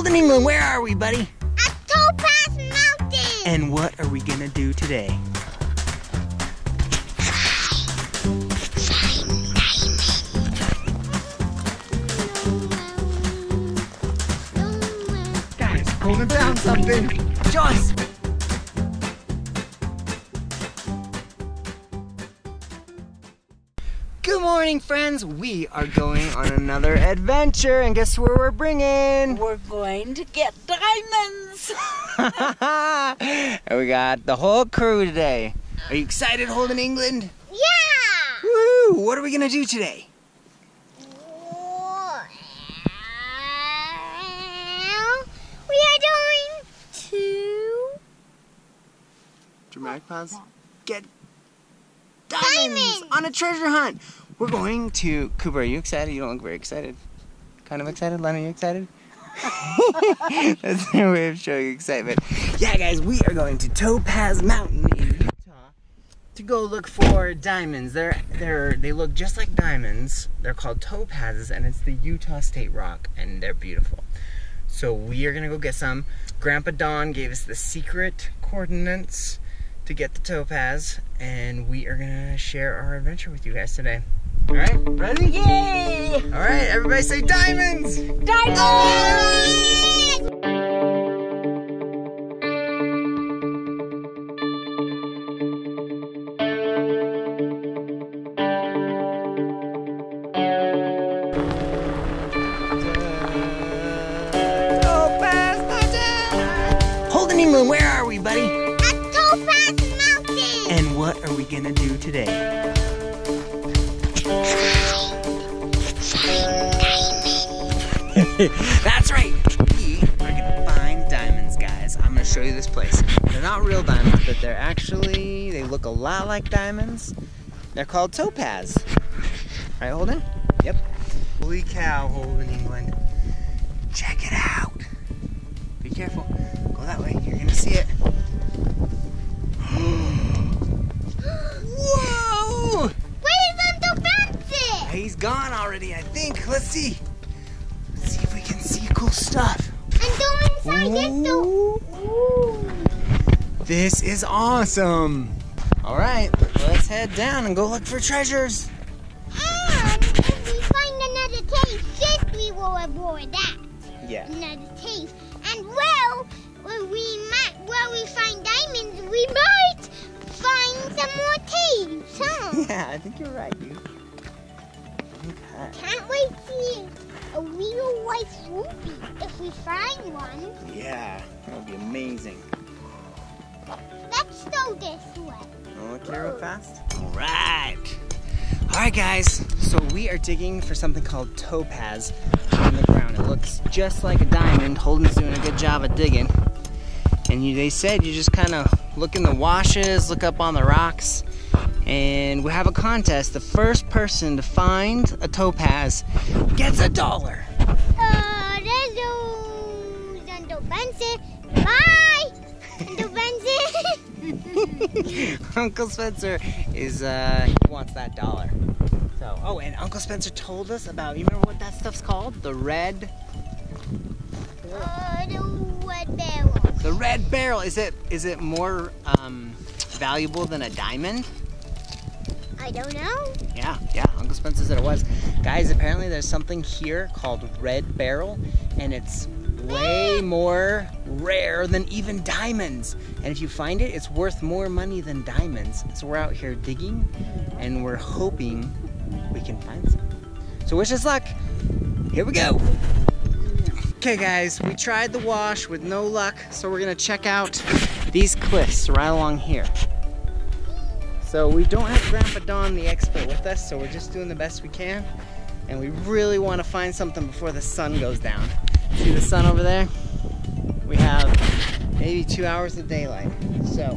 Holden England, where are we, buddy? At Topaz Mountain. And what are we gonna do today? Guys, Holden found something. Joyce! Morning, friends. We are going on another adventure, and guess where we're bringing? We're going to get diamonds. and we got the whole crew today. Are you excited, Holden England? Yeah. Woohoo! What are we gonna do today? Well, we are going to Dramatic pause. Get diamonds, Diamonds! on a treasure hunt. We're going to Cooper. Are you excited? You don't look very excited. Kind of excited, Len. Are you excited? That's their way of showing excitement. Yeah, guys, we are going to Topaz Mountain in Utah to go look for diamonds. They're they're they look just like diamonds. They're called topazes, and it's the Utah State Rock, and they're beautiful. So we are gonna go get some. Grandpa Don gave us the secret coordinates to get the topaz, and we are gonna share our adventure with you guys today. All right, ready? Yay! All right, everybody say diamonds. Diamonds! Holden England, where are we, buddy? at Topaz Mountain. And what are we gonna do today? That's right. We are gonna find diamonds, guys. I'm gonna show you this place. They're not real diamonds, but they're actually they look a lot like diamonds. They're called topaz. Right, Holden? Yep. Holy cow, Holden, England. Check it out. Be careful. Go that way. You're gonna see it. Whoa! Where's Uncle Benson? He's gone already, I think. Let's see. Stuff. And go inside it too. This is awesome. All right, let's head down and go look for treasures. And if we find another cave, we will avoid that. Yeah. Another cave. And well, when we might, we find diamonds, we might find some more caves, huh? Yeah, I think you're right, dude. Okay. Can't wait to see a real white ruby if we find one. Yeah, that would be amazing. Let's go this way. Look here real fast. All right. All right, guys. So we are digging for something called topaz on the ground. It looks just like a diamond. Holden's doing a good job of digging. And you, they said you just kind of look in the washes, look up on the rocks, and we have a contest. The first person to find a topaz gets a dollar. There's those Uncle Benson. Bye, Uncle Benson. Uncle Spencer is uh he wants that dollar. So oh and Uncle Spencer told us about you remember what that stuff's called? The red uh, the red beryl. the red beryl. Is it is it more um valuable than a diamond? I don't know. Yeah, yeah, Uncle Spencer said it was. Guys, apparently there's something here called red beryl and it's way ah! more rare than even diamonds. And if you find it, it's worth more money than diamonds. So we're out here digging and we're hoping we can find some. So wish us luck. Here we go. Okay guys, we tried the wash with no luck, so we're gonna check out these cliffs right along here. So we don't have Grandpa Don the expert with us, so we're just doing the best we can. And we really want to find something before the sun goes down. See the sun over there? We have maybe two hours of daylight. So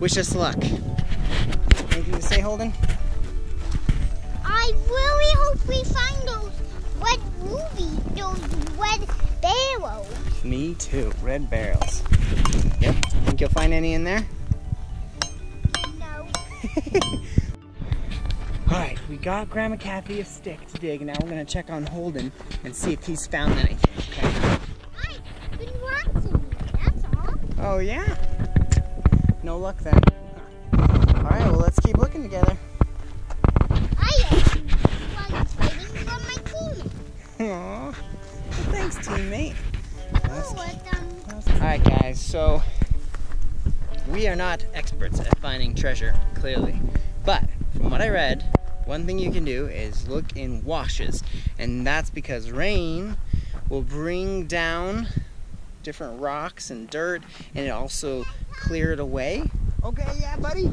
wish us luck. Anything to say, Holden? I really hope we find those red rubies, those red beryls. Me too. Red beryls. Yep. Think you'll find any in there? Got Grandma Kathy a stick to dig. And now we're gonna check on Holden and see if he's found anything. Okay. Oh, yeah? No luck then. All right, well, let's keep looking together. I am while waiting for my teammate. Aw. Well, thanks, teammate. Oh, what, um, All right, guys. So we are not experts at finding treasure, clearly, but from what I read, one thing you can do is look in washes, and that's because rain will bring down different rocks and dirt, and it also clear it away. Okay, yeah, buddy.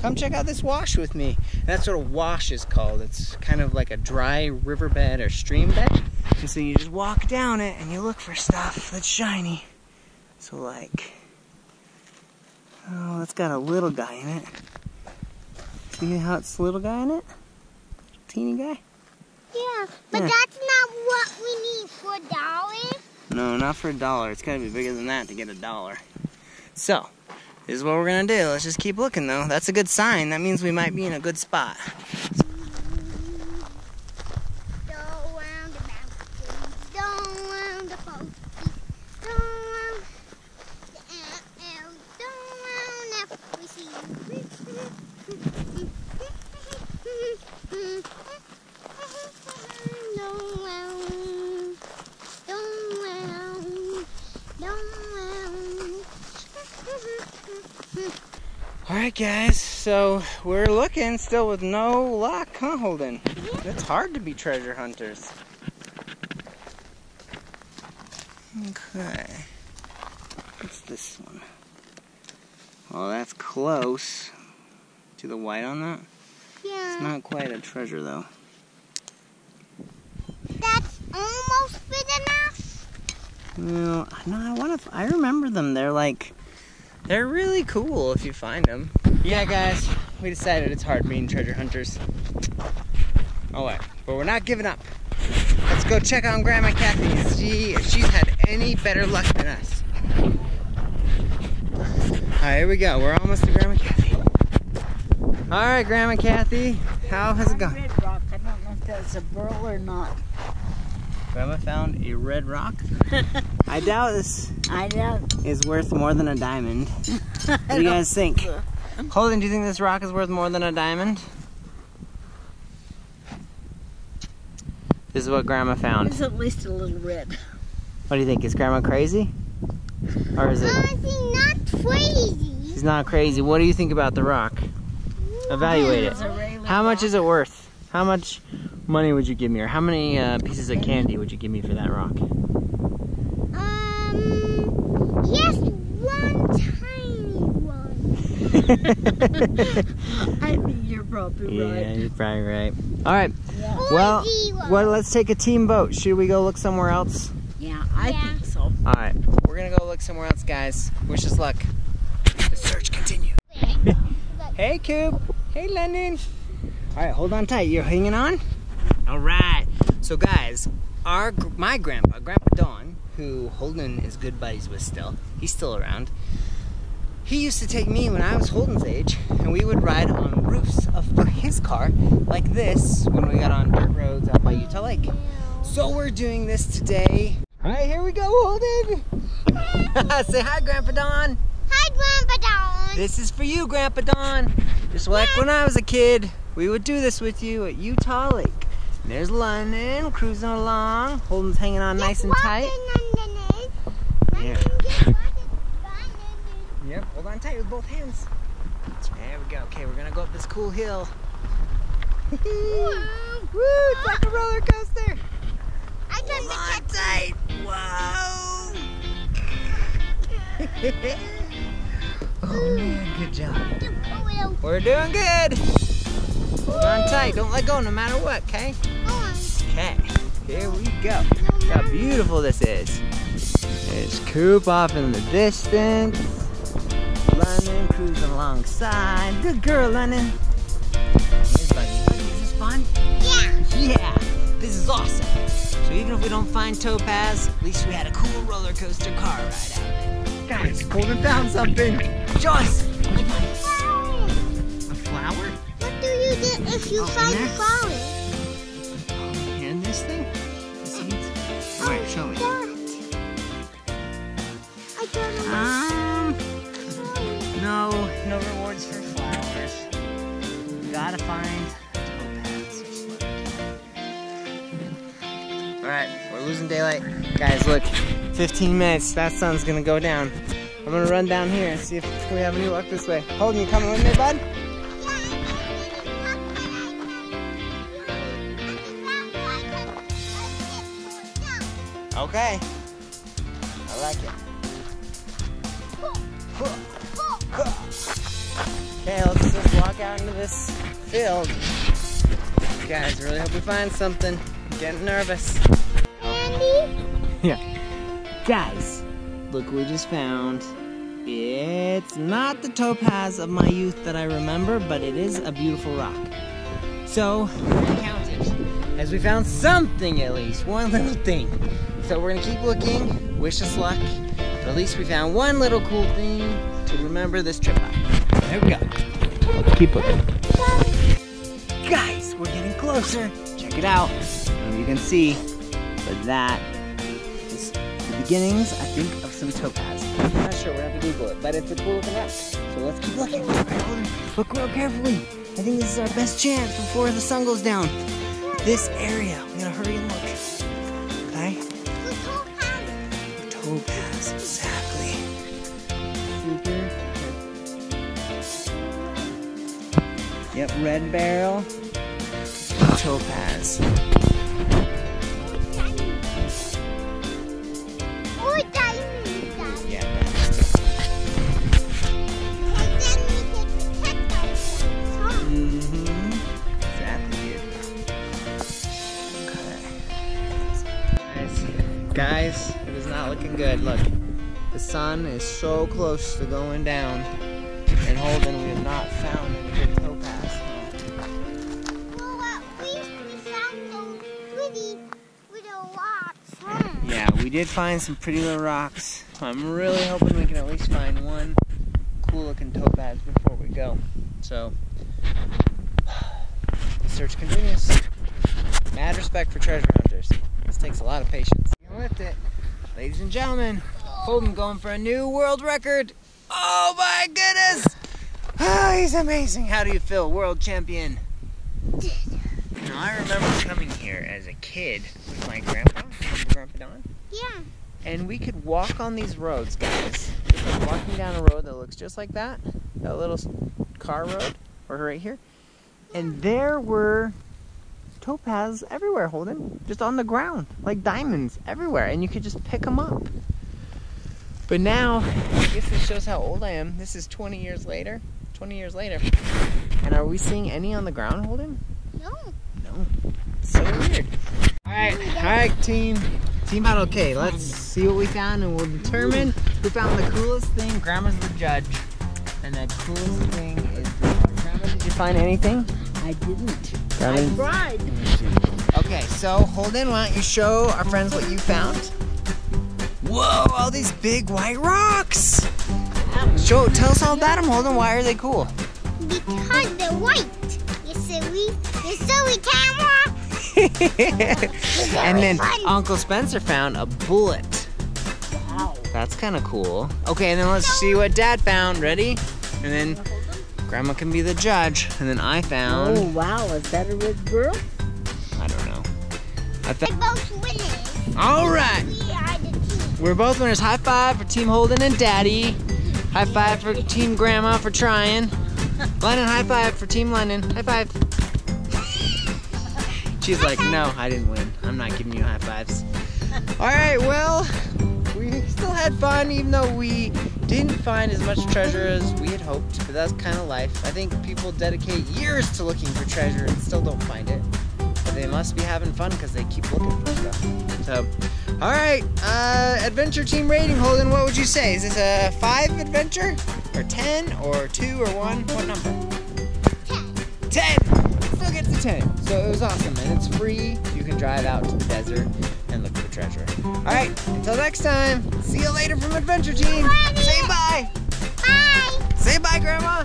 Come check out this wash with me. And that's what a wash is called. It's kind of like a dry riverbed or stream bed. And so you just walk down it and you look for stuff that's shiny. So like, oh, it's got a little guy in it. See how it's a little guy in it? Teeny guy? yeah, but Yeah. that's not what we need for a dollar. No, not for a dollar. It's gotta be bigger than that to get a dollar. So, this is what we're gonna do. Let's just keep looking though. That's a good sign. That means we might be in a good spot. Go round the mountain, go round the post, go round the L, go round every Go round, go round, go round. Alright guys, so we're looking still with no luck, huh Holden? It's hard to be treasure hunters. Okay. What's this one? Well, that's close to the white on that. Yeah. It's not quite a treasure though. That's almost big enough. No, no, I want to. I remember them. They're like, they're really cool if you find them. Yeah, guys, we decided it's hard being treasure hunters. Oh, All right, but we're not giving up. Let's go check on Grandma Kathy and see if she's had any better luck than us. All right, here we go. We're almost to Grandma Kathy. All right, Grandma Kathy, how has it gone? I don't know if that's a beryl or not. Grandma found a red rock. I doubt this I don't. is worth more than a diamond. What do you guys think? Holden, do you think this rock is worth more than a diamond? This is what Grandma found. It's at least a little red. What do you think? Is Grandma crazy? Or is it? Oh, Honestly, not crazy. She's not crazy. What do you think about the rock? Evaluate it. It's How much is it worth? How much money would you give me? Or how many uh, pieces of candy would you give me for that rock? Um, just one tiny one. I think you're probably yeah, right. you're probably right. All right. Yeah. Well, well, let's take a team vote. Should we go look somewhere else? Yeah, I Yeah. think so. All right, we're gonna go look somewhere else, guys. Wish us luck. The search continues. Hey, Coop. Hey, Lennon. All right, hold on tight. You're hanging on. All right. So, guys, our my grandpa, Grandpa Don, who Holden is good buddies with still. He's still around. He used to take me when I was Holden's age, and we would ride on roofs of his car like this when we got on dirt roads out by Utah Lake. So we're doing this today. All right, here we go, Holden. Say hi, Grandpa Don. Hi, Grandpa Don. This is for you, Grandpa Don. Just like when I was a kid, we would do this with you at Utah Lake. And there's Lennon cruising along. Holden's hanging on nice and tight. Yeah. Yep, hold on tight with both hands. There we go. Okay, we're gonna go up this cool hill. Woo! It's like a roller coaster. I got Hold on tight. Whoa! oh man, good job. We're doing good. Tight. Don't let go no matter what, okay? Okay, here we go. Look how beautiful this is. There's Coop off in the distance. Lennon cruising alongside. Good girl, Lennon. Here's. Buggy, is this fun? Yeah. Yeah, this is awesome. So even if we don't find Topaz, at least we had a cool roller coaster car ride out of it. Guys, Holden found something. Show You oh, find flowers. Oh, and this thing? This needs... All right, show me. I don't um, no, no rewards for flowers. You gotta find Alright, we're losing daylight. Guys, look, 15 minutes, that sun's gonna go down. I'm gonna run down here and see if we have any luck this way. Holden, you coming with me, bud? Okay. I like it. Okay, let's just walk out into this field. Guys, really hope we find something. I'm getting nervous. Andy? Yeah. Guys, look what we just found. It's not the topaz of my youth that I remember, but it is a beautiful rock. So, we're gonna count it. As we found something at least, one little thing. So we're gonna keep looking, wish us luck, but at least we found one little cool thing to remember this trip by. There we go. Keep looking. Guys, we're getting closer. Check it out. You can see, but that is the beginnings, I think, of some topaz. I'm not sure, we're gonna have to Google it, but it's a cool looking rock. So let's keep looking. Look real carefully. I think this is our best chance before the sun goes down. This area, we gotta hurry and look. Exactly. Super. Yep, red beryl. Topaz. Sun is so close to going down. And Holden, we have not found any good topaz. Well, at least we found those pretty little rocks, huh? Yeah, we did find some pretty little rocks. I'm really hoping we can at least find one cool looking topaz before we go. So, the search continues. Mad respect for treasure hunters. This takes a lot of patience. You lift it. Ladies and gentlemen, Holden going for a new world record. Oh my goodness! Oh, he's amazing. How do you feel, world champion? Now, I remember coming here as a kid with my grandpa, remember Grandpa Don? Yeah. And we could walk on these roads, guys. Just like walking down a road that looks just like that. That little car road, or right here. And there were topaz everywhere, Holden. Just on the ground, like diamonds everywhere. And you could just pick them up. But now, I guess this shows how old I am. This is 20 years later. 20 years later. And are we seeing any on the ground, Holden? No. No. So weird. Alright, alright, team. Team battle, okay, let's see what we found and we'll determine who found the coolest thing. Grandma's the judge. And the coolest thing is Grandma, did you find anything? I didn't. I Grandma? tried. Okay, so Holden, why don't you show our friends what you found? Whoa, all these big white rocks! Show, tell us all about them, Holden. Why are they cool? Because they're white. You silly, you silly camera. and then fun. Uncle Spencer found a bullet. Wow. That's kind of cool. Okay, and then let's see what Dad found. Ready? And then Grandma can be the judge. And then I found. Oh wow, is that a red girl? I don't know. I We're found. both winners. All right. We're both winners. High five for Team Holden and Daddy. High five for Team Grandma for trying. Lennon, high five for Team Lennon. High five. She's like, no, I didn't win. I'm not giving you high fives. All right, well, we still had fun, even though we didn't find as much treasure as we had hoped. But that's kind of life. I think people dedicate years to looking for treasure and still don't find it. But they must be having fun because they keep looking for stuff. So, all right, uh, adventure team rating, Holden. What would you say? Is this a five adventure, or ten, or two, or one? What number? Ten. 10! Still gets a ten. So it was awesome, and it's free. You can drive out to the desert and look for treasure. All right, until next time. See you later from Adventure Team. Bye. Say bye. Bye. Say bye, Grandma.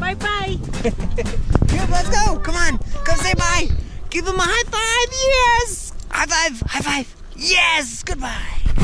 Bye bye. Here, let's go. Come on. Come say bye. Give them a high five. Yes. High five. High five. Yes! Goodbye!